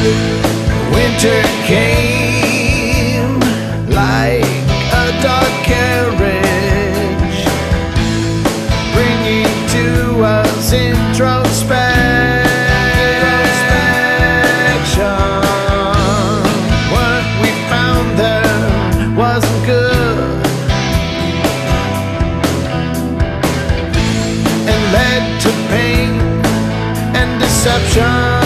Winter came like a dark carriage, bringing to us introspection. What we found there wasn't good, and led to pain and deception.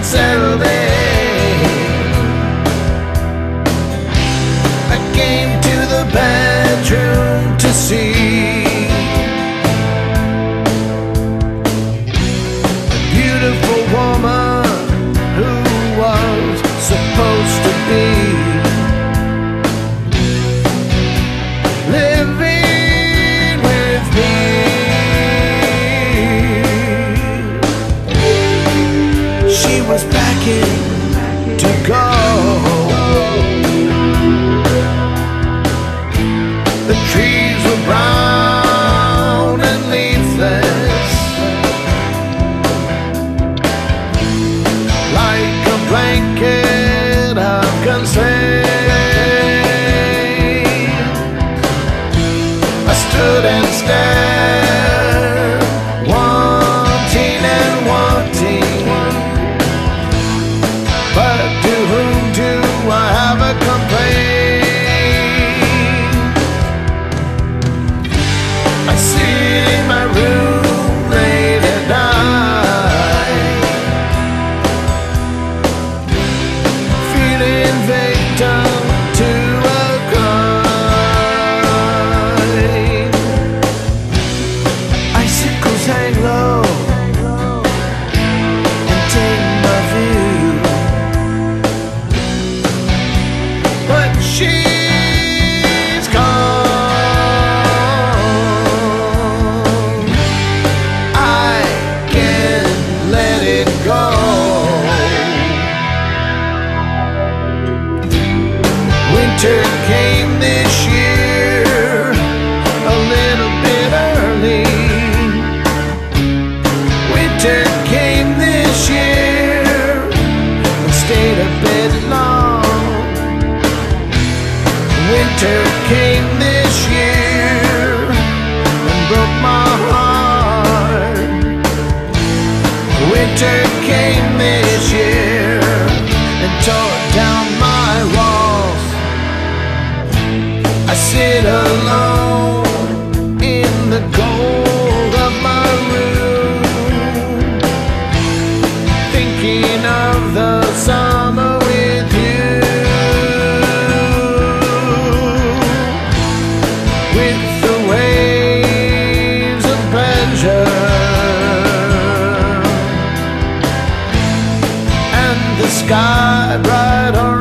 that I came to the bedroom to see a beautiful woman who was so was Winter came my bride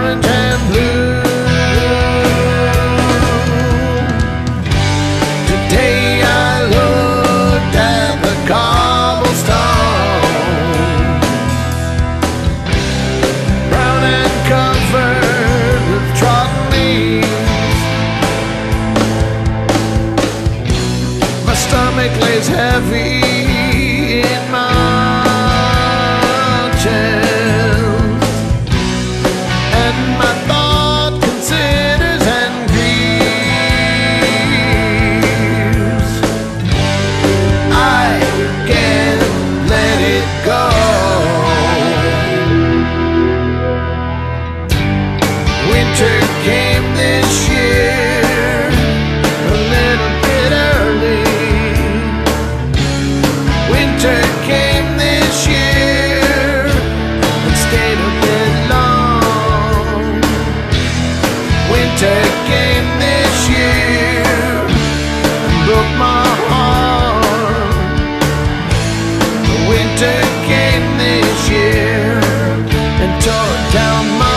my mind